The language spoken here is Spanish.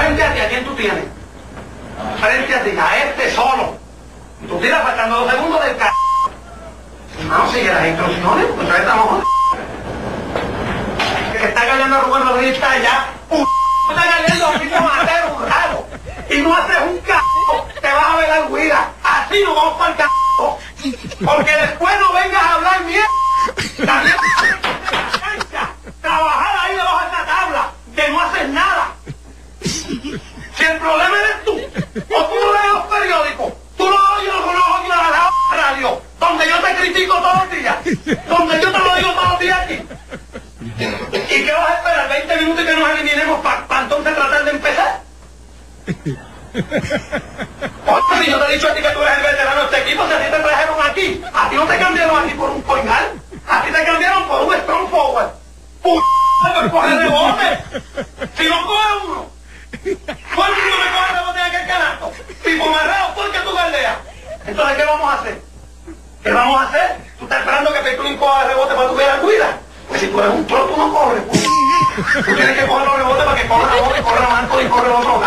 Frente a ti, ¿a quién tú tienes? Frente a ti, a este solo. Tú tiras faltando dos segundos del c... No, sigue las instrucciones, pues ya estamos. Que está callando a Rubén Rodríguez está allá. Está callando a un raro. Y no haces un c... Te vas a ver la huida. Así nos vamos para el c... Porque después no vengas a hablar mierda. También trabajar ahí debajo de esa tabla, que no haces nada. Si el problema eres tú, o tú no lees los periódicos, tú no oyes los ojos y la radio, donde yo te critico todos días, donde yo te lo digo todos los días aquí. ¿Y qué vas a esperar? ¿20 minutos y que nos eliminemos para entonces tratar de empezar? Oye, si yo te he dicho a ti que tú eres el veterano de este equipo, si a ti te trajeron aquí, a ti no te cambiaron aquí por un coinal, a ti te cambiaron por un strong forward. ¡Puta! ¡Por coger rebote! Si no coge uno, ¿por qué no me coge rebote en aquel canasto? Tipo marrado, ¿por qué tú galdeas? Entonces, ¿qué vamos a hacer? ¿Qué vamos a hacer? ¿Tú estás esperando que Petulín coja rebote para tu ver la cuida? Pues si tú eres un tro, tú no corres. Tú tienes que coger los rebotes para que corra bola y corra Marco y corre el otro